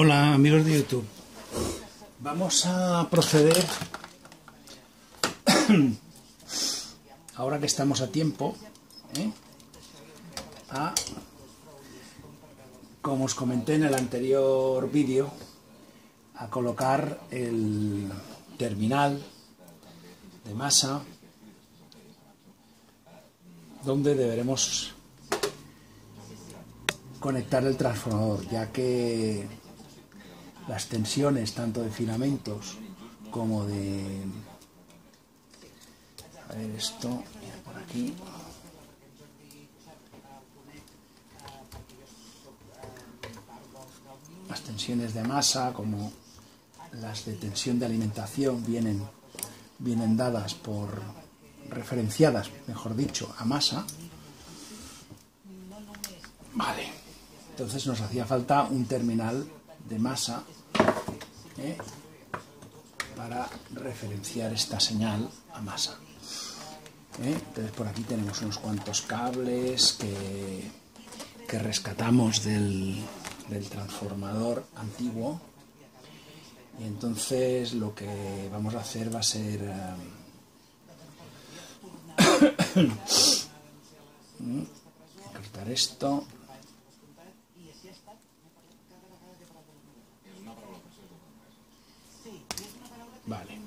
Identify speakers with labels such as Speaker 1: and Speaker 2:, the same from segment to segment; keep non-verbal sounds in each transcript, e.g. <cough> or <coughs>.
Speaker 1: Hola amigos de YouTube. Vamos a proceder, <clears throat> ahora que estamos a tiempo, ¿eh? a, como os comenté en el anterior vídeo, a colocar el terminal de masa donde deberemos conectar el transformador, ya que las tensiones tanto de filamentos como de a ver esto por aquí. Las tensiones de masa como las de tensión de alimentación vienen vienen dadas por referenciadas mejor dicho a masa. Vale. Entonces nos hacía falta un terminal de masa ¿eh? para referenciar esta señal a masa. ¿eh? Entonces por aquí tenemos unos cuantos cables que, que rescatamos del, del transformador antiguo y entonces lo que vamos a hacer va a ser eh, <coughs> <coughs> cortar esto Vale.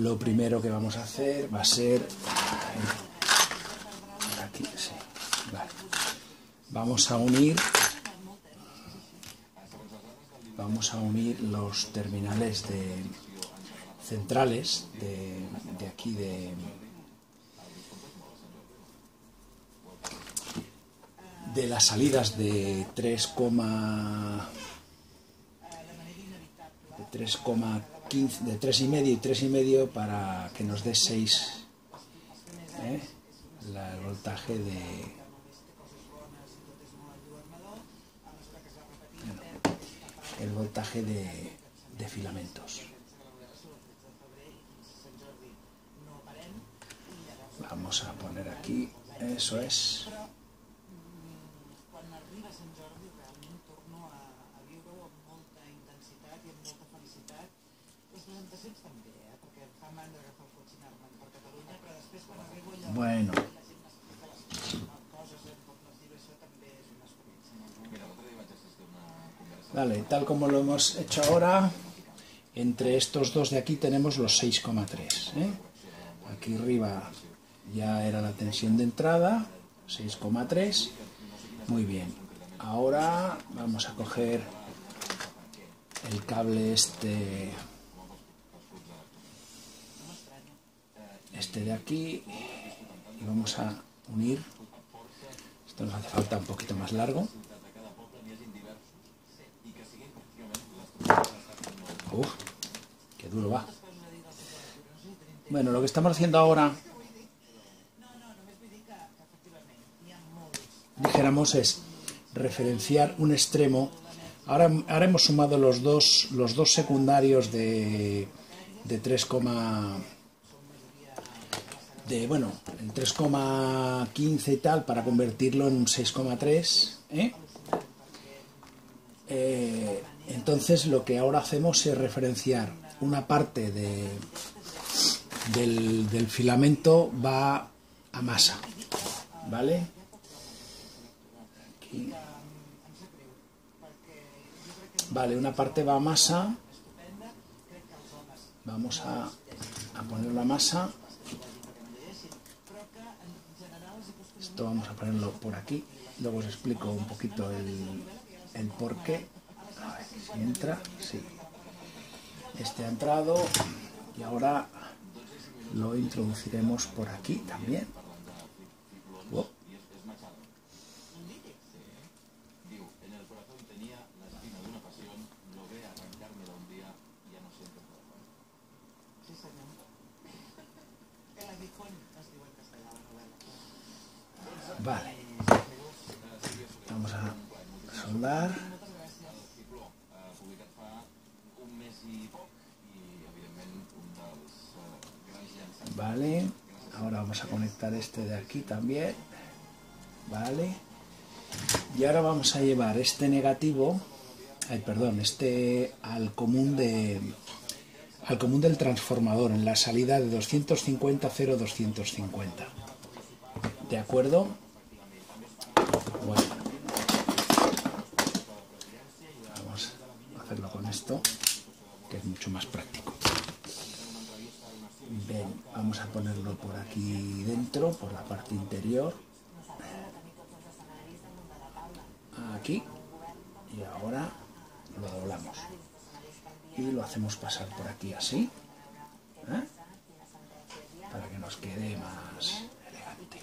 Speaker 1: Lo primero que vamos a hacer va a ser... Vamos a unir... Vamos a unir los terminales de centrales de, de aquí de, de las salidas de 3, de 3,15 de 3 y medio y 3 y medio para que nos dé 6 ¿eh? La, el voltaje de el voltaje de, de filamentos vamos a poner aquí eso es Bueno. Vale, tal como lo hemos hecho ahora, entre estos dos de aquí tenemos los 6,3. ¿eh? Aquí arriba ya era la tensión de entrada, 6,3. Muy bien. Ahora vamos a coger el cable este este de aquí y vamos a unir. Esto nos hace falta un poquito más largo. Uf, qué duro va. Bueno lo que estamos haciendo ahora dijéramos es referenciar un extremo. Ahora, ahora hemos sumado los dos los dos secundarios de, de 3, de, bueno, el 3,15 y tal para convertirlo en un 6,3. ¿eh? ¿eh? entonces lo que ahora hacemos es referenciar una parte de, del, del filamento va a masa, ¿vale? Aquí. Vale, una parte va a masa. Vamos a, a poner la masa. Vamos a ponerlo por aquí. Luego os explico un poquito el, el por qué. Si entra. Sí. Este ha entrado. Y ahora lo introduciremos por aquí también. Vale. Vamos a soldar. Vale. Ahora vamos a conectar este de aquí también. Vale. Y ahora vamos a llevar este negativo, ay, perdón, este al común de al común del transformador en la salida de 250 0 250. ¿De acuerdo? Bueno. Vamos a hacerlo con esto, que es más práctico. Vamos a ponerlo por aquí dentro, por la parte interior. Aquí. Y ahora lo doblamos. Y lo hacemos pasar por aquí así. ¿eh? Para que nos quede más elegante.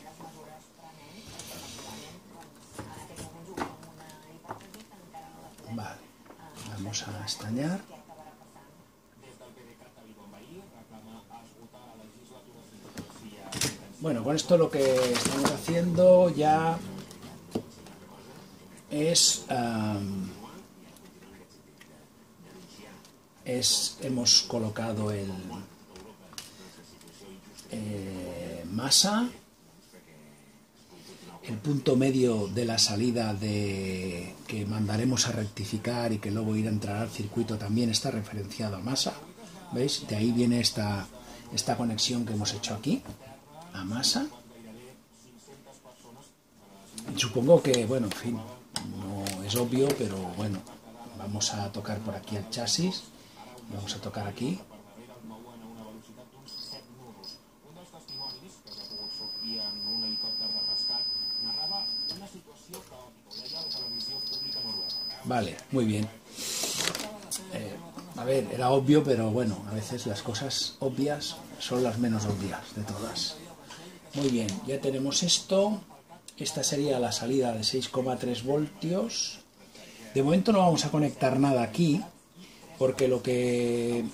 Speaker 1: Vale. Vamos a estañar. Bueno, con esto lo que estamos haciendo ya es, hemos colocado el eh, masa, el punto medio de la salida de que mandaremos a rectificar y que luego irá a entrar al circuito también está referenciado a masa. ¿Veis? De ahí viene esta, esta conexión que hemos hecho aquí a masa. Supongo que, bueno, en fin, no es obvio, pero bueno, vamos a tocar por aquí el chasis, vamos a tocar aquí. Vale, muy bien. Eh, a ver, era obvio, pero bueno, a veces las cosas obvias son las menos obvias de todas. Muy bien, ya tenemos esto. Esta sería la salida de 6,3 voltios. De momento no vamos a conectar nada aquí, porque lo que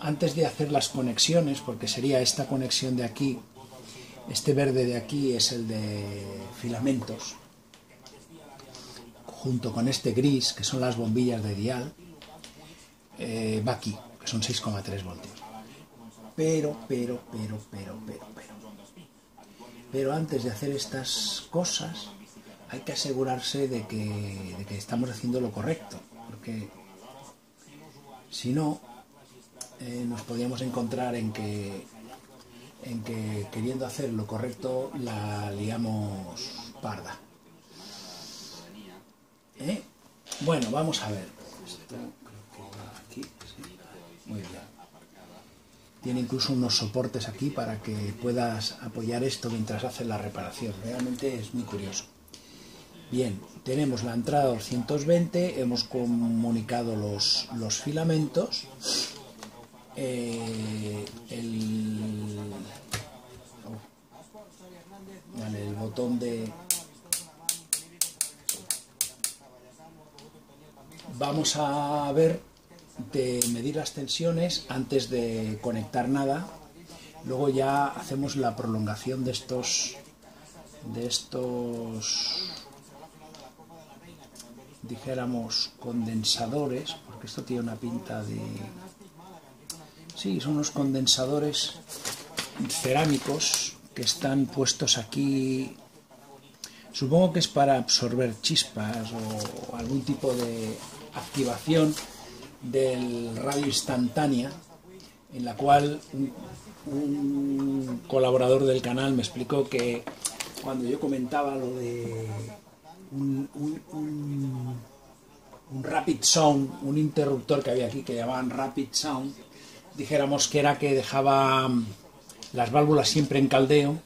Speaker 1: antes de hacer las conexiones, porque sería esta conexión de aquí, este verde de aquí es el de filamentos, junto con este gris, que son las bombillas de dial, eh, va aquí, que son 6,3 voltios. Pero, pero, pero, pero, pero, pero. Pero antes de hacer estas cosas, hay que asegurarse de que, estamos haciendo lo correcto, porque si no, eh, nos podríamos encontrar en que, en que queriendo hacer lo correcto la liamos parda. ¿Eh? Bueno, vamos a ver. Muy bien. Tiene incluso unos soportes aquí para que puedas apoyar esto mientras haces la reparación. Realmente es muy curioso. Bien, tenemos la entrada 220, hemos comunicado los, los filamentos, eh, el, oh, vale, el botón de... Vamos a ver de medir las tensiones antes de conectar nada. Luego ya hacemos la prolongación de estos de estos dijéramos condensadores, porque esto tiene una pinta de sí, son unos condensadores cerámicos que están puestos aquí supongo que es para absorber chispas o algún tipo de activación del radio instantánea, en la cual un, colaborador del canal me explicó que cuando yo comentaba lo de un, rapid sound, un interruptor que había aquí que llamaban rapid sound, dijéramos que era que dejaba las válvulas siempre en caldeo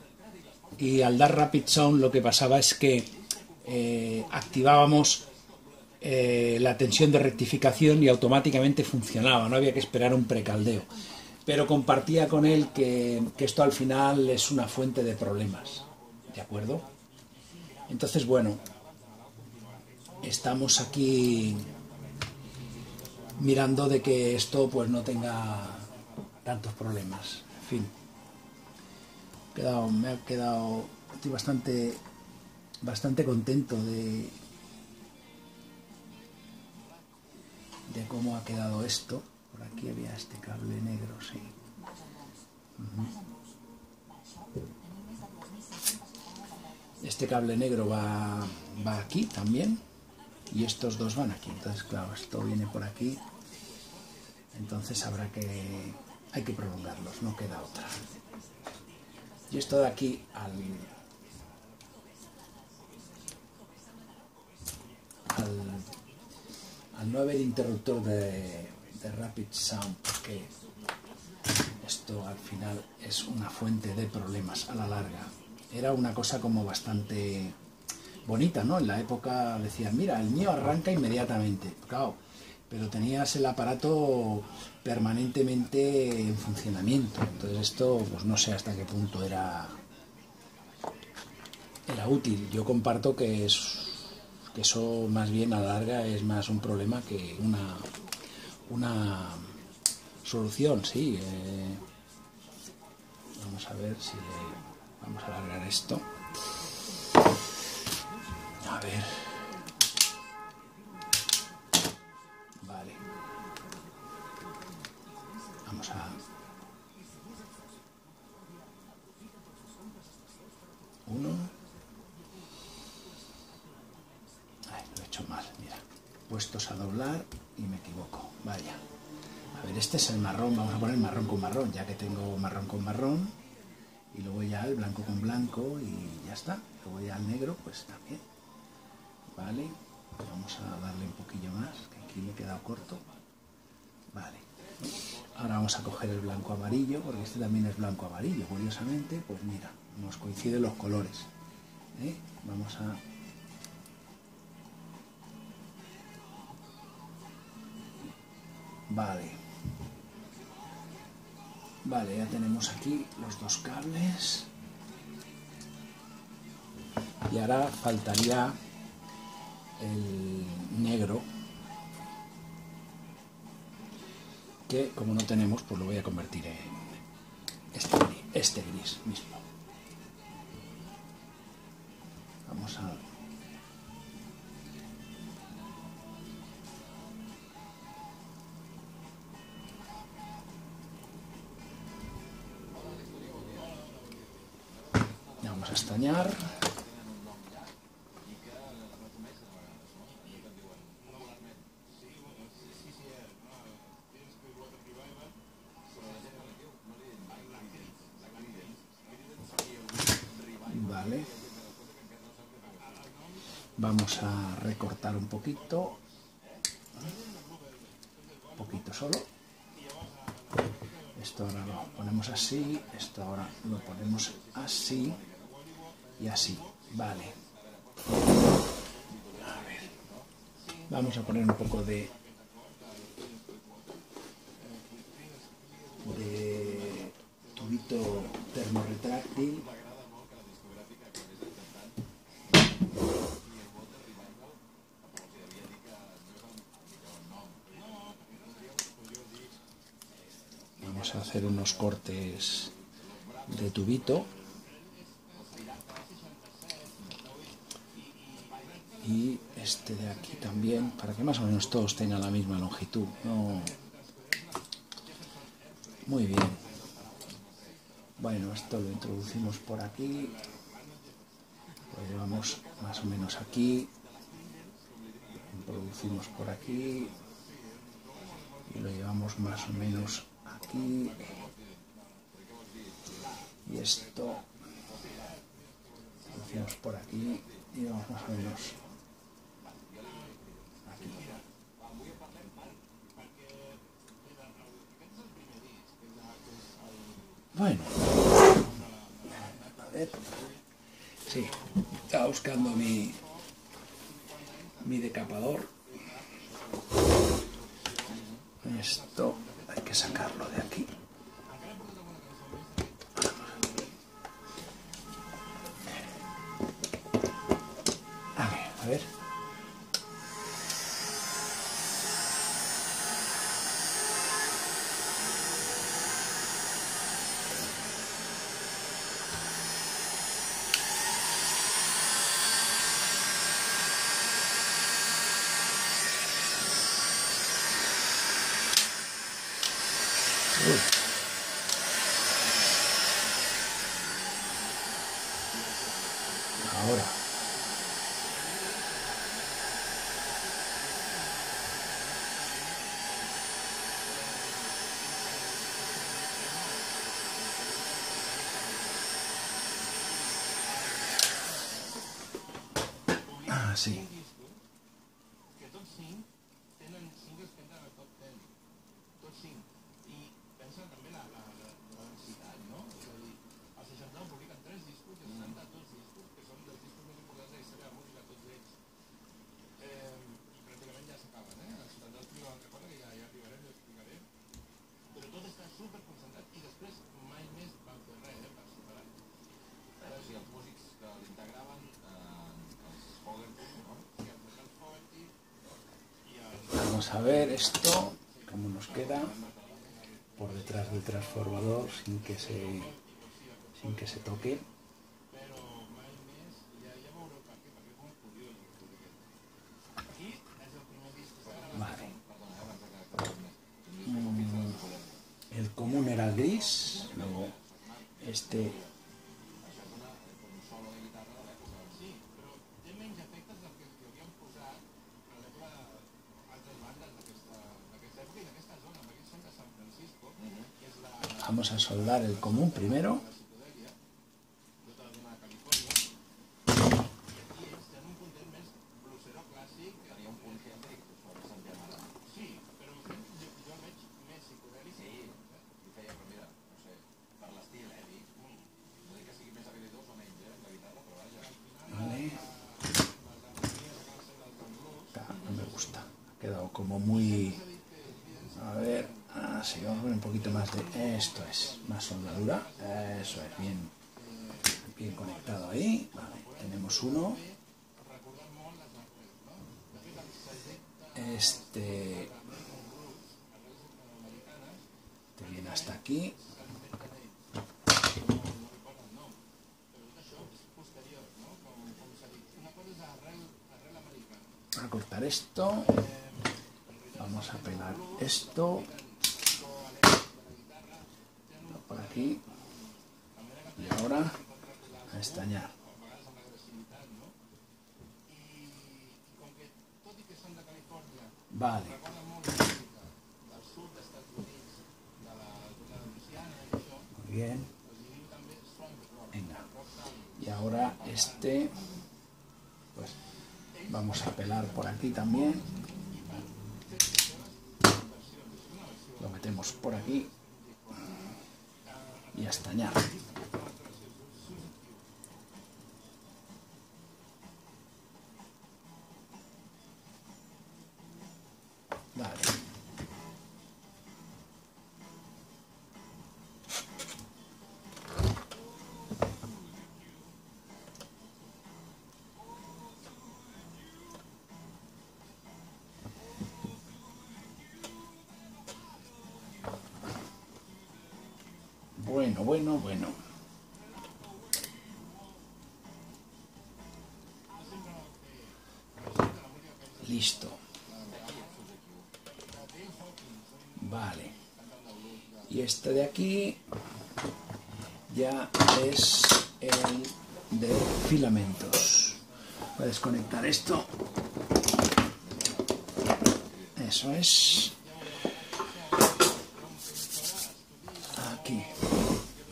Speaker 1: y al dar rapid sound lo que pasaba es que eh, activábamos eh, la tensión de rectificación y automáticamente funcionaba, no había que esperar un precaldeo. Pero compartía con él que, esto al final es una fuente de problemas, ¿de acuerdo? Entonces, bueno, estamos aquí mirando de que esto pues no tenga tantos problemas. En fin, me ha quedado, estoy bastante, bastante contento de, de cómo ha quedado esto. Por aquí había este cable negro, sí. Este cable negro va, va aquí también y estos dos van aquí. Entonces, claro, esto viene por aquí. Entonces habrá que... hay que prolongarlos, no queda otra. Y esto de aquí al, no haber interruptor de, de Rapid Sound, porque esto al final es una fuente de problemas a la larga. Era una cosa como bastante bonita, ¿no? En la época decían, mira, el mío arranca inmediatamente, claro, pero tenías el aparato permanentemente en funcionamiento. Entonces esto, pues no sé hasta qué punto era era útil. Yo comparto que es que eso más bien a la larga es más un problema que una una solución, sí. Eh, vamos a ver si vamos a alargar esto. A ver. Vale. Vamos a... Uno. Ay, lo he hecho mal, mira. Puestos a doblar y me equivoco. Vaya. A ver, este es el marrón. Vamos a poner marrón con marrón, ya que tengo marrón con marrón. Y luego ya el blanco con blanco y ya está. Luego ya el negro, pues también. Vale, vamos a darle un poquillo más, que aquí me he quedado corto. Vale, ahora vamos a coger el blanco amarillo, porque este también es blanco amarillo, curiosamente, pues mira, nos coinciden los colores. ¿eh? Vamos a... Vale. Vale, ya tenemos aquí los dos cables. Y ahora faltaría el negro que como no tenemos pues lo voy a convertir en este, este gris mismo vamos a a estañar Vamos a recortar un poquito. Un poquito solo. Esto ahora lo ponemos así, esto ahora lo ponemos así y así. Vale. A ver. Vamos a poner un poco de de tubito termorretráctil hacer unos cortes de tubito y este de aquí también para que más o menos todos tengan la misma longitud muy bien. Bueno esto lo introducimos por aquí. Lo llevamos más o menos aquí. Introducimos por aquí. Y lo llevamos más o menos aquí. Y esto lo hacemos por aquí. Y vamos más o menos aquí bueno a ver sí estaba buscando mi mi decapador esto hay que sacarlo de aquí.
Speaker 2: I see.
Speaker 1: Vamos a ver esto, cómo nos queda por detrás del transformador sin que se, sin que se toque. Vamos a soldar el común primero.
Speaker 2: psicodèlia, tota la zona de Califòrnia, i aquí ells tenen un content més bluesero clàssic,
Speaker 3: Tenia un punt Hendrix, això que sentíem ara.
Speaker 2: sí, però jo, jo el veig més psicodèlic.
Speaker 3: Sí, i feia, però mira, no sé, per l'estil, eh, dic, no dic que sigui més habilidós o menys, eh, la guitarra, però vaja.
Speaker 1: Vale. Ta, No me gusta. Ha quedado como muy... A ver, así vamos a poner un poquito más de... Esto es, más soldadura. Eso es, bien, bien conectado ahí. Vale, tenemos uno. Este... Te viene hasta aquí. a cortar esto vamos a pegar esto por y ahora a estañar. Vale. Bien. Venga. Y ahora este pues vamos a pelar por aquí también. Lo metemos por aquí y Bueno, bueno, bueno. Listo. Vale. Y este de aquí ya es el de filamentos. Voy a desconectar esto. Eso es. Aquí. Muy bien.
Speaker 2: i llavors la, la discogràfica que es deia Fantasy Records, que és molt curiós, perquè és una discogràfica que no, fe, no feia res més de música en aquell moment. És una, una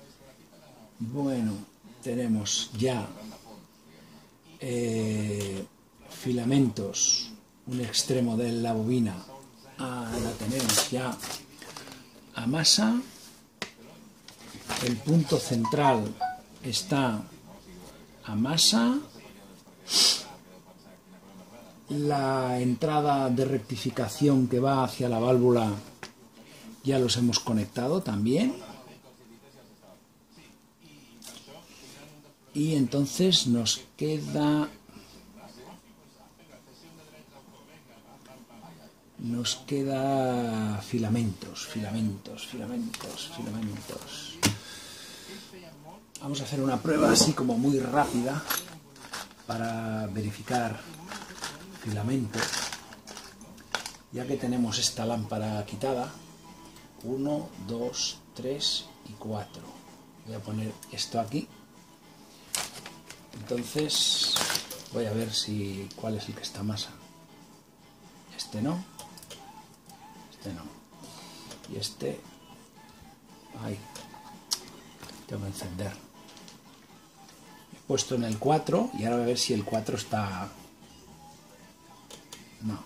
Speaker 2: discogràfica de...
Speaker 1: Bueno, tenemos ya eh, filamentos, un extremo de la bobina, ah, la tenemos ya. A masa, el punto central está a masa, la entrada de rectificación que va hacia la válvula ya los hemos conectado también. Y entonces nos queda nos queda filamentos, filamentos, filamentos, filamentos. Vamos a hacer una prueba así como muy rápida para verificar filamento. Ya que tenemos esta lámpara quitada, 1, 2, 3 y 4. Voy a poner esto aquí. Entonces, Voy a ver si cuál es el que está masa. Este no. Este no. Y este. Ay. Tengo que encender. Puesto en el 4 y ahora voy a ver si el 4 está. No.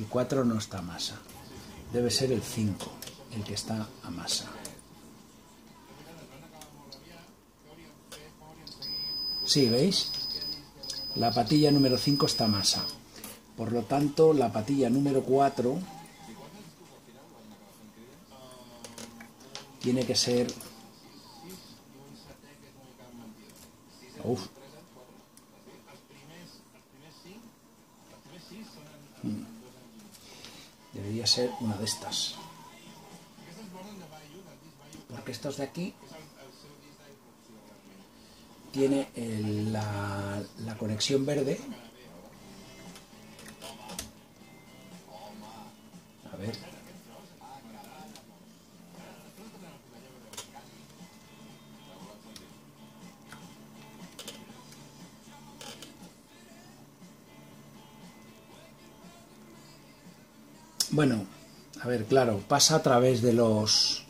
Speaker 1: El 4 no está a masa. Debe ser el 5 el que está a masa. Sí, ¿veis? La patilla número 5 está a masa. Por lo tanto, la patilla número 4 tiene que ser... Uf. Debería ser una de estas. Porque estos de aquí tiene la conexión verde. Bueno, a ver, claro, pasa a través de los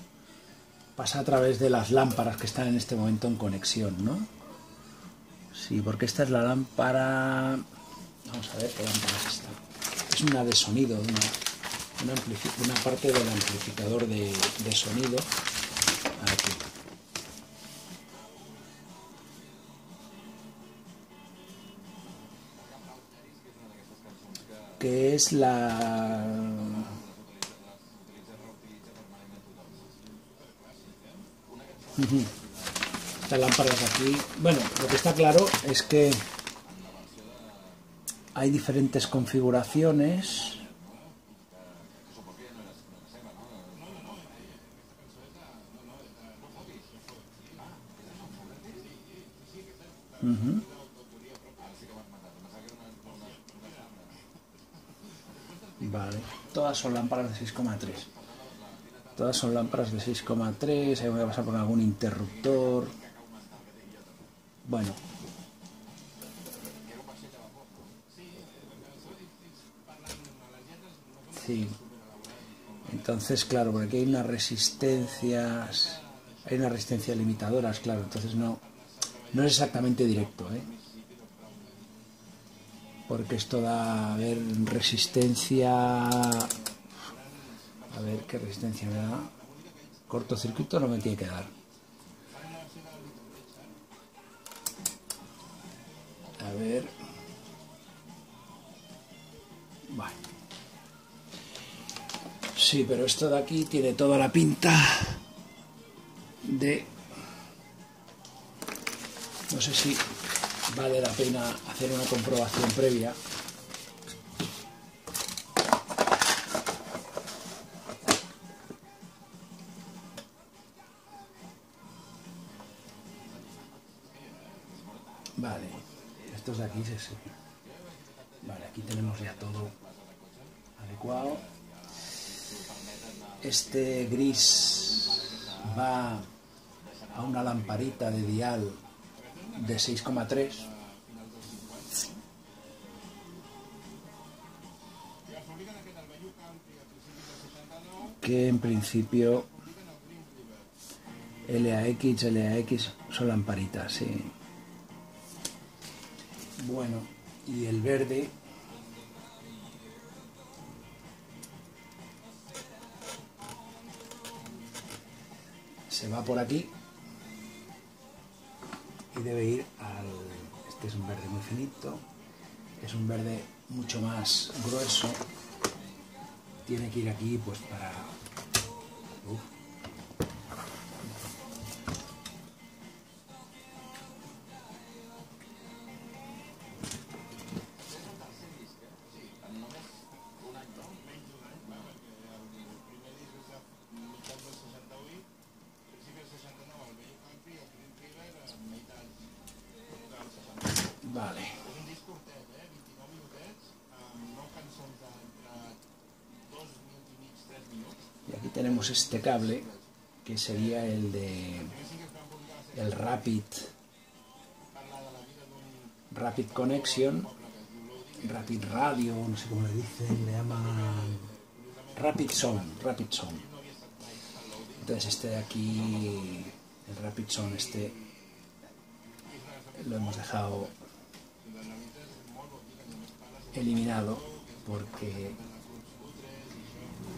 Speaker 1: pasa a través de las lámparas que están en este momento en conexión, ¿no? Sí, porque esta es la lámpara. Vamos a ver qué lámpara es esta. Es una de sonido, una, una, una parte del amplificador de, de sonido. Aquí. Que es la. Estas lámparas aquí. Bueno, lo que está claro es que hay diferentes configuraciones. Ujú. Vale, todas son lámparas de 6,3. Todas son lámparas de 6,3. Ahí voy a pasar por algún interruptor. Bueno. Sí. Entonces, claro, porque aquí hay unas resistencias. Hay unas resistencias limitadoras, claro. Entonces no, no es exactamente directo, ¿eh? Porque esto da, a ver, resistencia. A ver qué resistencia me da. Cortocircuito no me tiene que dar. A ver. Vale. Sí, pero esto de aquí tiene toda la pinta de... No sé si vale la pena hacer una comprobación previa. Estos de aquí se sí. Vale, aquí tenemos ya todo adecuado. Este gris va a una lamparita de dial de 6,3. Que en principio LAX, LAX son lamparitas, sí. Bueno, y el verde. Se va por aquí. Y debe ir al... Este es un verde muy finito, es un verde mucho más grueso. Tiene que ir aquí pues para... tenemos este cable que sería el de el Rapid Rapid Connection, Rapid Radio, no sé cómo le dicen, le llaman Rapid Sound, Rapid Sound. Entonces este de aquí, el Rapid Sound este, lo hemos dejado eliminado porque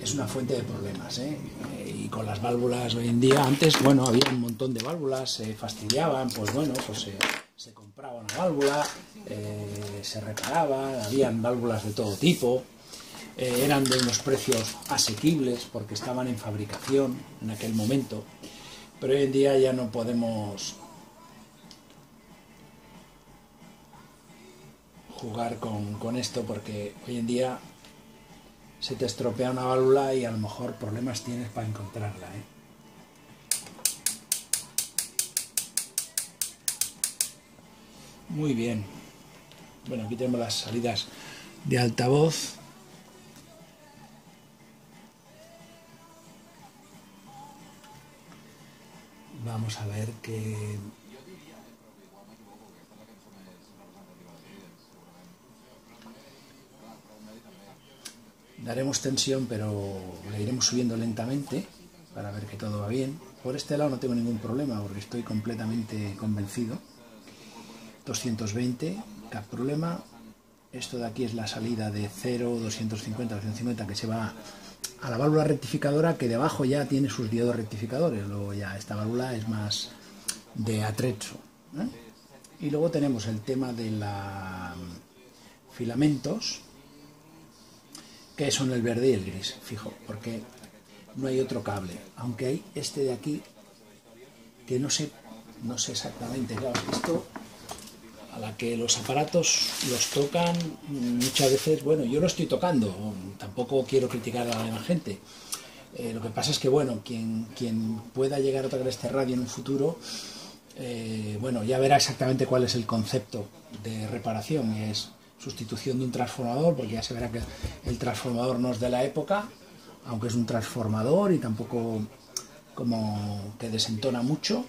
Speaker 1: es una fuente de problemas. ¿eh? Eh, Y con las válvulas hoy en día, antes, bueno, había un montón de válvulas, se fastidiaban, pues bueno, pues se, se compraba una válvula, eh, se reparaba, habían válvulas de todo tipo, eh, eran de unos precios asequibles porque estaban en fabricación en aquel momento, pero hoy en día ya no podemos jugar con, con esto porque hoy en día se te estropea una válvula y a lo mejor problemas tienes para encontrarla. ¿eh? Muy bien. Bueno, aquí tenemos las salidas de altavoz. Vamos a ver que daremos tensión, pero le iremos subiendo lentamente para ver que todo va bien. Por este lado no tengo ningún problema porque estoy completamente convencido. 220, cap problema. Esto de aquí es la salida de 0, 250, 250 que se va a la válvula rectificadora que debajo ya tiene sus diodos rectificadores. Luego ya esta válvula es más de atrecho. ¿eh? Y luego tenemos el tema de la filamentos que son el verde y el gris, fijo, porque no hay otro cable, aunque hay este de aquí que no sé, no sé exactamente, claro, esto a la que los aparatos los tocan muchas veces, bueno, yo lo estoy tocando, tampoco quiero criticar a la demás gente. Eh, lo que pasa es que, bueno, quien, quien pueda llegar a tocar este radio en un futuro, eh, bueno, ya verá exactamente cuál es el concepto de reparación, es sustitución de un transformador, porque ya se verá que el transformador no es de la época, aunque es un transformador y tampoco como que desentona mucho,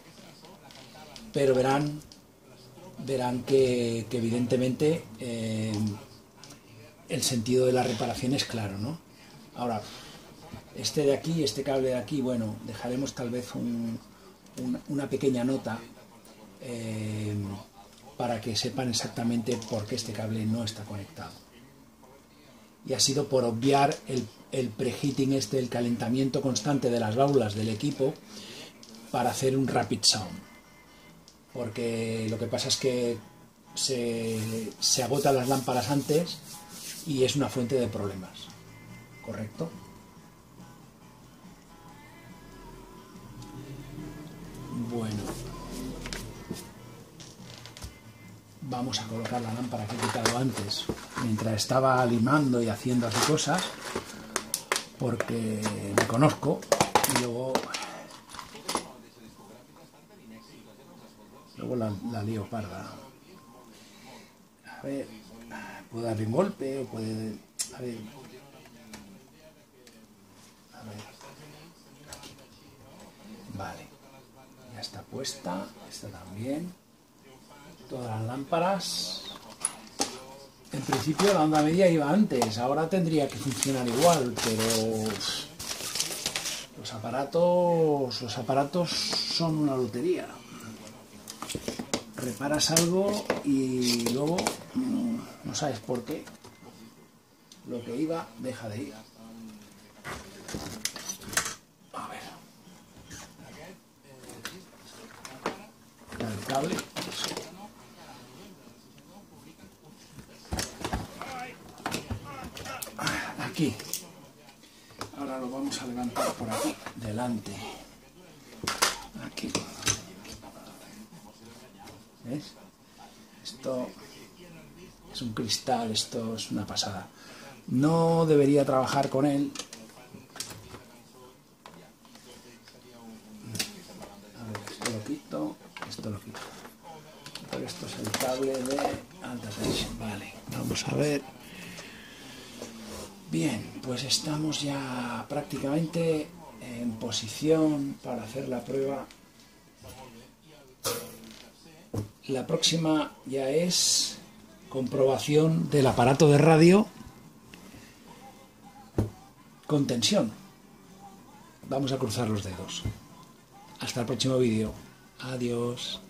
Speaker 1: pero verán, verán que, evidentemente eh, el sentido de la reparación es claro, ¿no? Ahora, este de aquí, este cable de aquí, bueno, dejaremos tal vez un, una pequeña nota eh, para que sepan exactamente por qué este cable no está conectado. Y ha sido por obviar el, el preheating este, el calentamiento constante de las válvulas del equipo para hacer un rapid sound. Porque lo que pasa es que se, se agotan las lámparas antes y es una fuente de problemas. ¿Correcto? Bueno, vamos a colocar la lámpara que he quitado antes mientras estaba limando y haciendo así cosas porque me conozco y luego luego la, la lío parda. A ver puede darle un golpe o puede a ver. A ver. Vale. Ya está puesta esta también todas las lámparas. En principio la onda media iba antes, ahora tendría que funcionar igual, pero los aparatos, los aparatos son una lotería. Reparas algo y luego no sabes por qué. Lo que iba deja de ir. A ver. El cable. aquí. Ahora lo vamos a levantar por aquí, delante. ¿Ves? Esto es un cristal, esto es una pasada. No debería trabajar con él. A ver, esto lo quito, esto lo quito. Esto es el cable de alta tensión. Vale, vamos a ver. Bien, pues estamos ya prácticamente en posición para hacer la prueba. La próxima ya es comprobación del aparato de radio con tensión. Vamos a cruzar los dedos. Hasta el próximo vídeo. Adiós.